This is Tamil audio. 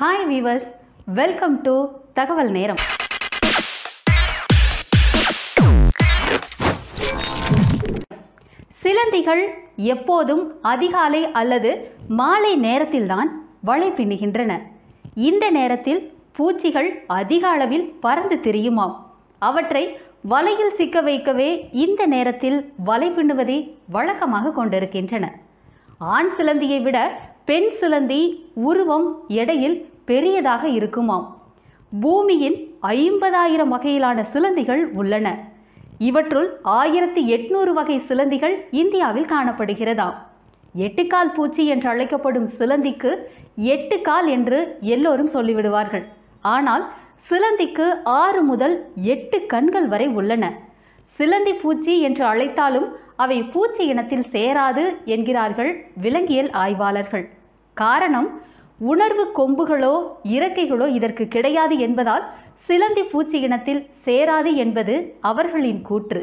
ஹாய் வீவர்ஸ் வெல்கம் டு தகவல் நேரம் சிலந்திகள் எப்போதும் அதிகாலை அல்லது மாலை நேரத்தில்தான் வலை பின்னுகின்றன. இந்த நேரத்தில் பூச்சிகள் அதிக அளவில் பறந்து திரியுமாம். அவற்றை வலையில் சிக்க வைக்கவே இந்த நேரத்தில் வலை பின்னுவதை வழக்கமாக கொண்டிருக்கின்றன. ஆண் சிலந்தியை விட பெண் சிலந்தி உருவம் எடையில் பெரியதாக இருக்குமாம். பூமியின் ஐம்பதாயிரம் வகையிலான சிலந்திகள் உள்ளன. இவற்றுள் ஆயிரத்தி எட்நூறு வகை சிலந்திகள் இந்தியாவில் காணப்படுகிறதாம். எட்டுக்கால் பூச்சி என்று அழைக்கப்படும் சிலந்திக்கு எட்டு கால் என்று எல்லோரும் சொல்லிவிடுவார்கள். ஆனால் சிலந்திக்கு ஆறு முதல் எட்டு கண்கள் வரை உள்ளன. சிலந்தி பூச்சி என்று அழைத்தாலும் அவை பூச்சி இனத்தில் சேராது என்கிறார்கள் விலங்கியல் ஆய்வாளர்கள். காரணம் உணர்வு கொம்புகளோ இறக்கைகளோ இதற்கு கிடையாது என்பதால் சிலந்தி பூச்சி இனத்தில் சேராது என்பது அவர்களின் கூற்று.